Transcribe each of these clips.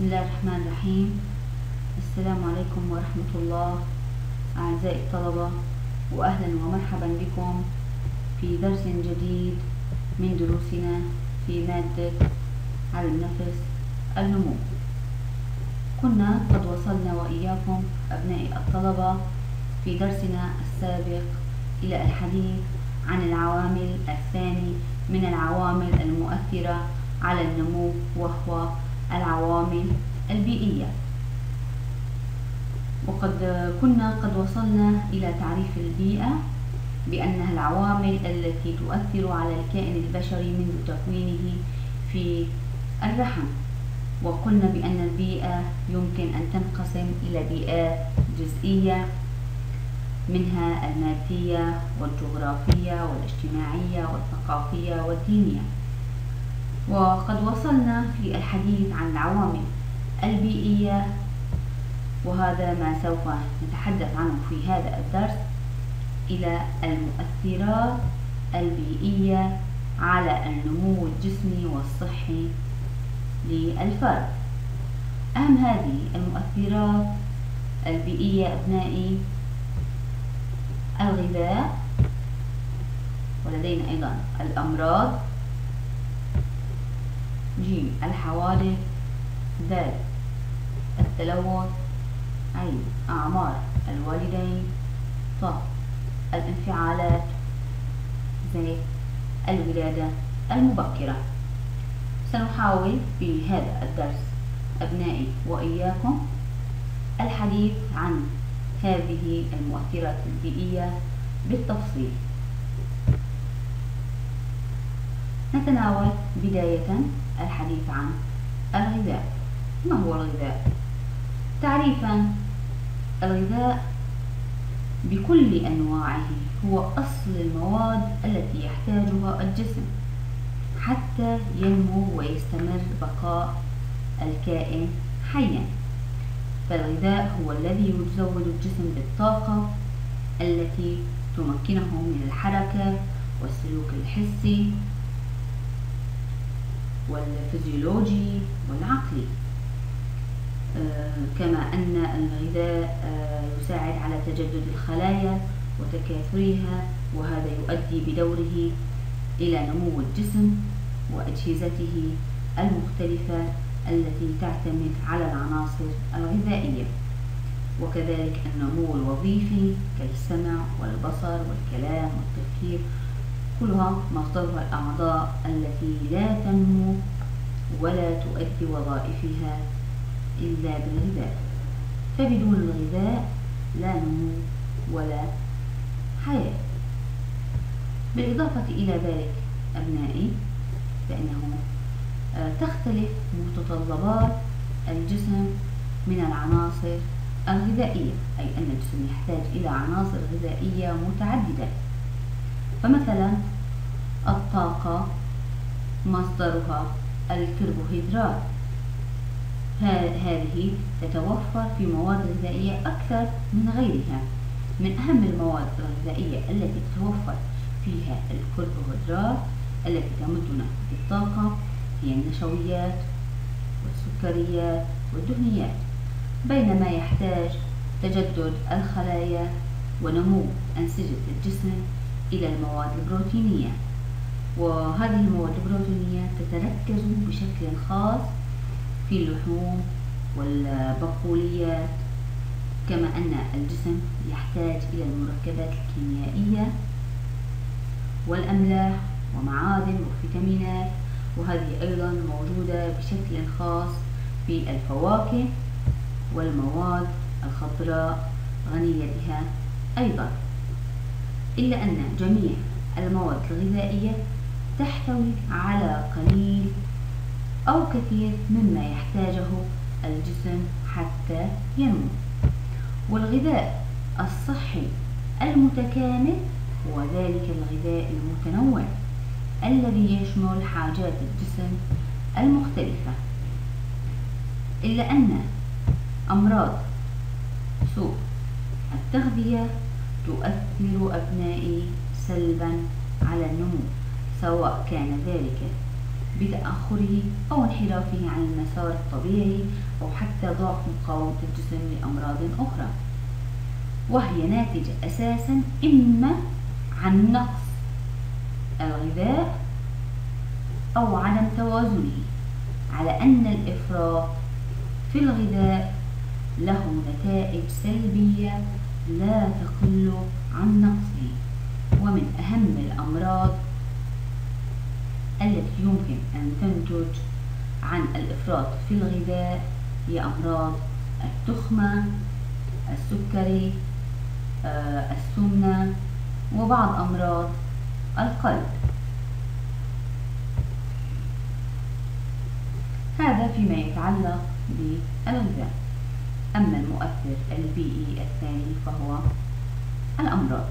بسم الله الرحمن الرحيم السلام عليكم ورحمة الله أعزائي الطلبة وأهلا ومرحبا بكم في درس جديد من دروسنا في مادة علم نفس النمو كنا قد وصلنا وإياكم أبنائي الطلبة في درسنا السابق إلى الحديث عن العوامل الثاني من العوامل المؤثرة على النمو وهو العوامل البيئية. وقد كنا قد وصلنا إلى تعريف البيئة بأنها العوامل التي تؤثر على الكائن البشري منذ تكوينه في الرحم. وقلنا بأن البيئة يمكن أن تنقسم إلى بيئات جزئية منها المادية والجغرافية والاجتماعية والثقافية والدينية. وقد وصلنا في الحديث عن العوامل البيئية وهذا ما سوف نتحدث عنه في هذا الدرس إلى المؤثرات البيئية على النمو الجسمي والصحي للفرد. أهم هذه المؤثرات البيئية أبنائي الغذاء ولدينا أيضا الأمراض جيم الحوادث دال التلوث عين أعمار الوالدين ط الانفعالات زي الولادة المبكرة. سنحاول في هذا الدرس أبنائي وإياكم الحديث عن هذه المؤثرات البيئية بالتفصيل. نتناول بداية الحديث عن الغذاء ما هو الغذاء؟ تعريفا الغذاء بكل أنواعه هو أصل المواد التي يحتاجها الجسم حتى ينمو ويستمر بقاء الكائن حيا فالغذاء هو الذي يزود الجسم بالطاقة التي تمكنه من الحركة والسلوك الحسي والفيزيولوجي والعقلي. آه، كما أن الغذاء آه، يساعد على تجدد الخلايا وتكاثرها وهذا يؤدي بدوره إلى نمو الجسم وأجهزته المختلفة التي تعتمد على العناصر الغذائية. وكذلك النمو الوظيفي كالسمع والبصر والكلام والتفكير كلها مصدرها الأعضاء التي لا تنمو ولا تؤدي وظائفها إلا بالغذاء. فبدون الغذاء لا نمو ولا حياة. بالإضافة إلى ذلك أبنائي فإنه آه، تختلف متطلبات الجسم من العناصر الغذائية أي أن الجسم يحتاج إلى عناصر غذائية متعددة. فمثلا الطاقة مصدرها الكربوهيدرات. هذه تتوفر في مواد غذائية أكثر من غيرها. من أهم المواد الغذائية التي تتوفر فيها الكربوهيدرات التي تمدنا بالطاقة هي النشويات والسكريات والدهنيات. بينما يحتاج تجدد الخلايا ونمو أنسجة الجسم إلى المواد البروتينية. وهذه المواد البروتينية تتركز بشكل خاص في اللحوم والبقوليات كما أن الجسم يحتاج إلى المركبات الكيميائية والأملاح ومعادن وفيتامينات وهذه أيضا موجودة بشكل خاص في الفواكه والمواد الخضراء غنية بها أيضا. إلا أن جميع المواد الغذائية تحتوي على قليل أو كثير مما يحتاجه الجسم حتى ينمو. والغذاء الصحي المتكامل هو ذلك الغذاء المتنوع الذي يشمل حاجات الجسم المختلفة إلا أن أمراض سوء التغذية تؤثر أبنائي سلبا على النمو. سواء كان ذلك بتأخره أو انحرافه عن المسار الطبيعي أو حتى ضعف مقاومة الجسم لأمراض أخرى. وهي ناتجة أساسا إما عن نقص الغذاء أو عدم توازنه على أن الإفراط في الغذاء له نتائج سلبية لا تقل عن نقصه. ومن أهم الأمراض التي يمكن أن تنتج عن الإفراط في الغذاء هي أمراض التخمة السكري آه، السمنة وبعض أمراض القلب. هذا فيما يتعلق بالغذاء. أما المؤثر البيئي الثاني فهو الأمراض.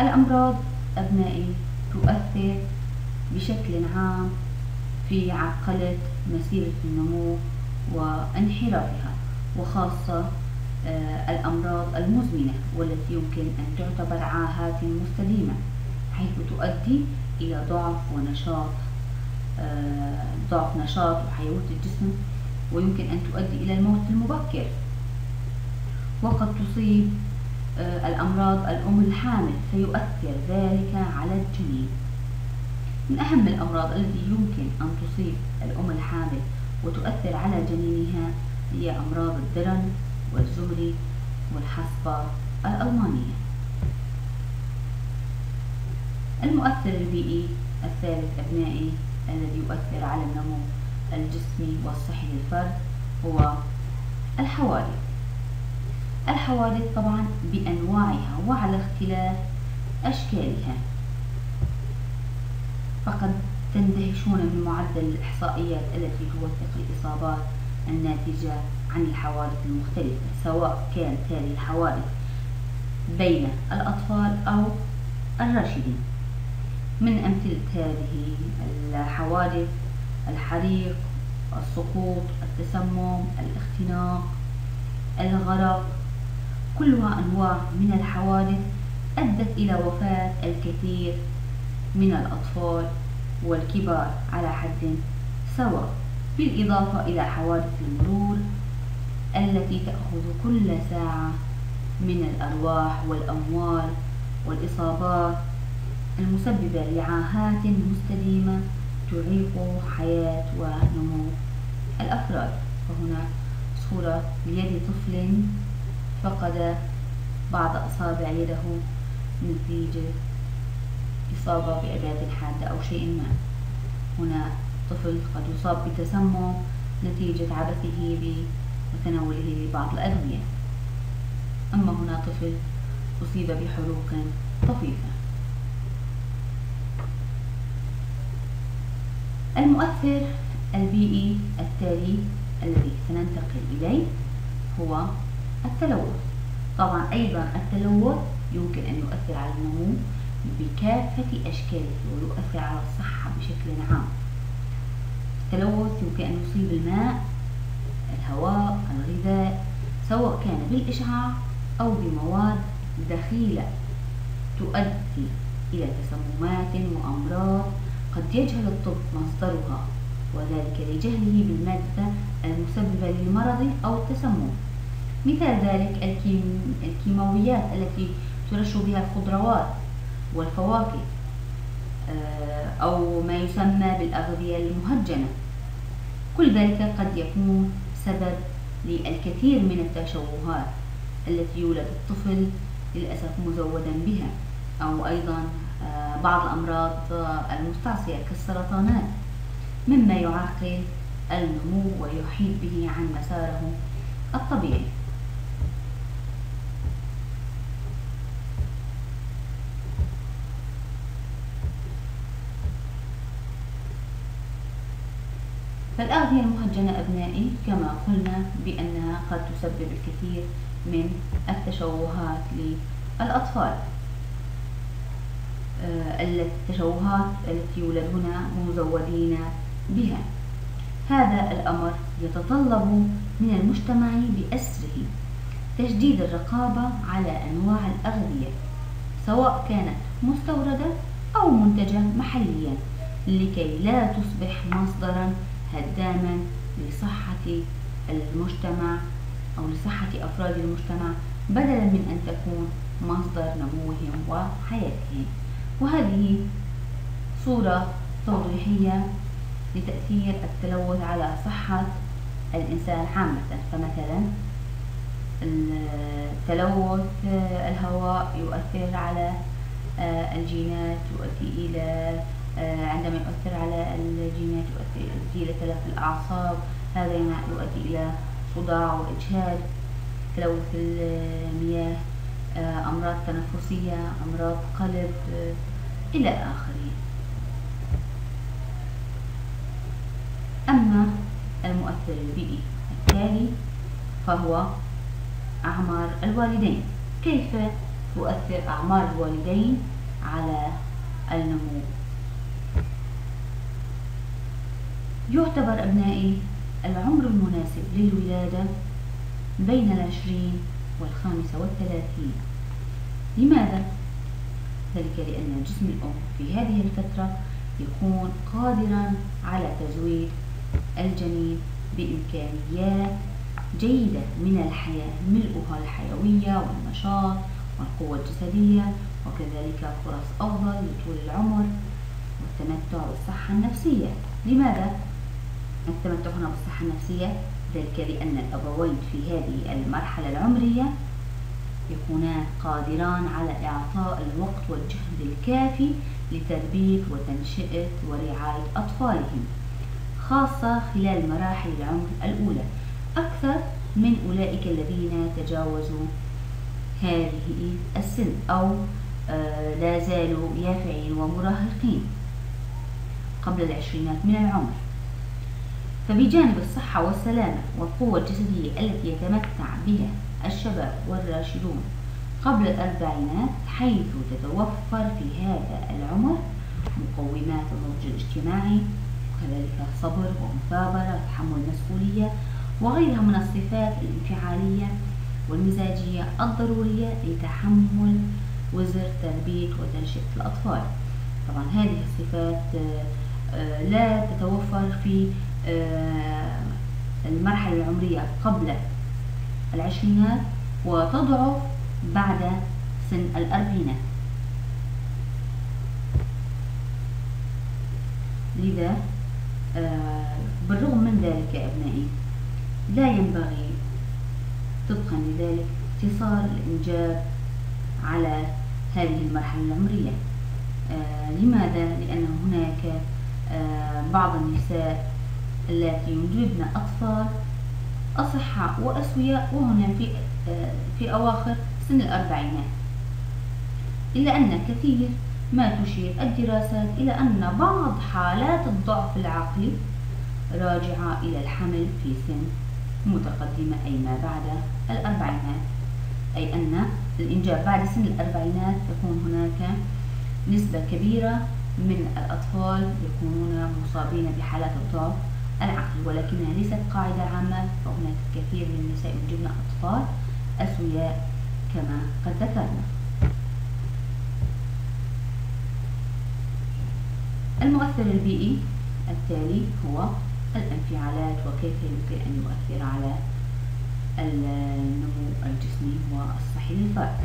الأمراض أبنائي تؤثر بشكل عام في عرقلة مسيرة النمو وانحرافها وخاصة آه، الأمراض المزمنة والتي يمكن أن تعتبر عاهات مستديمة حيث تؤدي إلى ضعف ونشاط آه، ضعف نشاط وحيوية الجسم ويمكن أن تؤدي إلى الموت المبكر. وقد تصيب الأمراض الأم الحامل فيؤثر ذلك على الجنين. من أهم الأمراض التي يمكن أن تصيب الأم الحامل وتؤثر على جنينها هي أمراض الدرن والزهري والحصبة الألمانية. المؤثر البيئي الثالث أبنائي الذي يؤثر على النمو الجسمي والصحي للفرد هو الحوادث. الحوادث طبعا بأنواعها وعلى اختلاف أشكالها. فقد تندهشون من معدل الإحصائيات التي توثق الإصابات الناتجة عن الحوادث المختلفة سواء كانت هذه الحوادث بين الأطفال أو الراشدين. من أمثلة هذه الحوادث الحريق السقوط التسمم الاختناق الغرق كلها أنواع من الحوادث أدت إلى وفاة الكثير من الأطفال والكبار على حد سواء بالإضافة إلى حوادث المرور التي تأخذ كل ساعة من الأرواح والأموال والإصابات المسببة لعاهات مستديمة تعيق حياة ونمو الأفراد. فهنا صورة ليد طفل فقد بعض أصابع يده نتيجة إصابة بأداة حادة أو شيء ما. هنا طفل قد يصاب بتسمم نتيجة عبثه وتناوله لبعض الأدوية. أما هنا طفل أصيب بحروق طفيفة. المؤثر البيئي التالي الذي سننتقل إليه هو التلوث. طبعا أيضا التلوث يمكن أن يؤثر على النمو بكافة أشكاله ويؤثر على الصحة بشكل عام. التلوث يمكن أن يصيب الماء الهواء الغذاء سواء كان بالإشعاع أو بمواد دخيلة تؤدي إلى تسممات وأمراض قد يجهل الطب مصدرها وذلك لجهله بالمادة المسببة للمرض أو التسمم. مثال ذلك الكيماويات التي ترش بها الخضروات والفواكه آه، أو ما يسمى بالأغذية المهجنة. كل ذلك قد يكون سبب للكثير من التشوهات التي يولد الطفل للأسف مزودا بها أو أيضا آه، بعض الأمراض المستعصية كالسرطانات. مما يعرقل النمو ويحيد به عن مساره الطبيعي. فالأغذية المهجنة أبنائي كما قلنا بأنها قد تسبب الكثير من التشوهات للأطفال. آه، التشوهات التي يولدون مزودين بها. هذا الأمر يتطلب من المجتمع بأسره تجديد الرقابة على أنواع الأغذية سواء كانت مستوردة أو منتجة محليا لكي لا تصبح مصدرا هداما لصحة المجتمع أو لصحة أفراد المجتمع بدلا من أن تكون مصدر نموهم وحياتهم. وهذه صورة توضيحية لتأثير التلوث على صحة الإنسان عامة. فمثلا تلوث الهواء يؤثر على آه، الجينات يؤدي إلى آه، عندما يؤثر على الجينات يؤدي إلى تلف الأعصاب هذا يؤدي إلى صداع وإجهاد تلوث المياه آه، أمراض تنفسية أمراض قلب إلى آخره. أما المؤثر البيئي التالي فهو أعمار الوالدين. كيف تؤثر أعمار الوالدين على النمو يعتبر أبنائي العمر المناسب للولادة بين العشرين والخامسة والثلاثين لماذا؟ ذلك لأن جسم الأم في هذه الفترة يكون قادرا على تزويد الجنين بإمكانيات جيدة من الحياة ملؤها الحيوية والنشاط والقوة الجسدية وكذلك فرص أفضل لطول العمر والتمتع بالصحة النفسية لماذا؟ التمتع هنا بالصحة النفسية ذلك لأن الأبوين في هذه المرحلة العمرية يكونان قادران على إعطاء الوقت والجهد الكافي لتربية وتنشئة ورعاية أطفالهم خاصة خلال مراحل العمر الأولى. أكثر من أولئك الذين تجاوزوا هذه السن أو آه، لا زالوا يافعين ومراهقين. قبل العشرينات من العمر. فبجانب الصحة والسلامة والقوة الجسدية التي يتمتع بها الشباب والراشدون قبل الأربعينات حيث تتوفر في هذا العمر مقومات النضج الاجتماعي وكذلك صبر ومثابرة وتحمل مسؤولية وغيرها من الصفات الانفعالية والمزاجية الضرورية لتحمل وزر تربية وتنشئة الأطفال. طبعا هذه الصفات آه، لا تتوفر في المرحلة العمرية قبل العشرينات وتضعف بعد سن الأربعينات لذا آه، بالرغم من ذلك يا أبنائي لا ينبغي طبقا لذلك اقتصار الإنجاب على هذه المرحلة العمرية آه لماذا؟ لأن هناك آه بعض النساء التي ينجبن أطفال أصحاء وأسوياء وهنا في في أواخر سن الأربعينات. إلا أن كثير ما تشير الدراسات إلى أن بعض حالات الضعف العقلي راجعة إلى الحمل في سن متقدمة أي ما بعد الأربعينات. أي أن الإنجاب بعد سن الأربعينات تكون هناك نسبة كبيرة من الأطفال يكونون مصابين بحالات الضعف العقلي ولكنها ليست قاعدة عامة فهناك كثير من النساء ينجبن أطفال أسوياء كما قد ذكرنا. المؤثر البيئي التالي هو الانفعالات وكيف يمكن أن يؤثر على النمو الجسمي والصحي للفرد.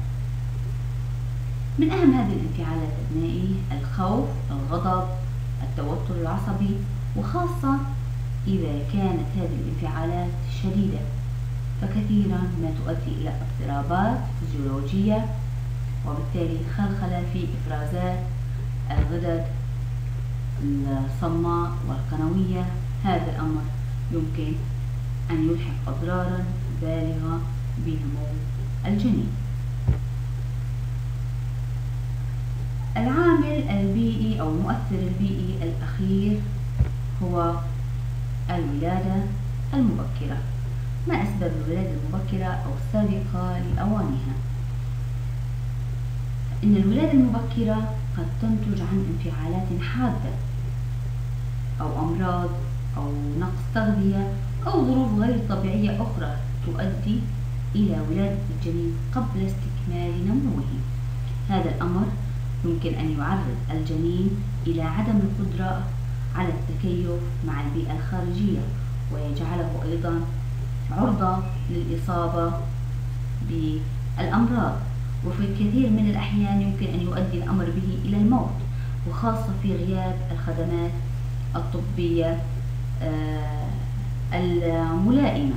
من أهم هذه الانفعالات أبنائي الخوف الغضب التوتر العصبي وخاصة إذا كانت هذه الانفعالات شديدة فكثيرا ما تؤدي إلى اضطرابات فيزيولوجية وبالتالي خلخلة في إفرازات الغدد الصماء والقنوية. هذا الأمر يمكن أن يلحق أضرارا بالغة بنمو الجنين. العامل البيئي أو المؤثر البيئي الأخير هو الولادة المبكرة. ما أسباب الولادة المبكرة أو السابقة لأوانها؟ إن الولادة المبكرة قد تنتج عن انفعالات حادة أو أمراض أو نقص تغذية أو ظروف غير طبيعية أخرى تؤدي إلى ولادة الجنين قبل استكمال نموه. هذا الأمر يمكن أن يعرض الجنين إلى عدم القدرة على التكيف مع البيئة الخارجية ويجعله أيضا عرضة للإصابة بالأمراض. وفي الكثير من الأحيان يمكن أن يؤدي الأمر به إلى الموت وخاصة في غياب الخدمات الطبية آه، الملائمة.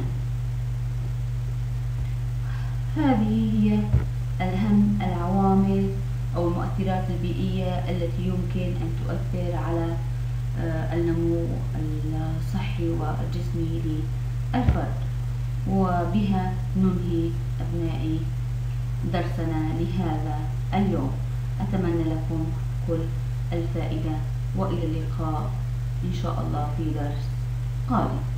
هذه هي أهم العوامل أو المؤثرات البيئية التي يمكن أن تؤثر على النمو الصحي والجسمي للفرد وبها ننهي أبنائي درسنا لهذا اليوم. أتمنى لكم كل الفائدة وإلى اللقاء إن شاء الله في درس قادم.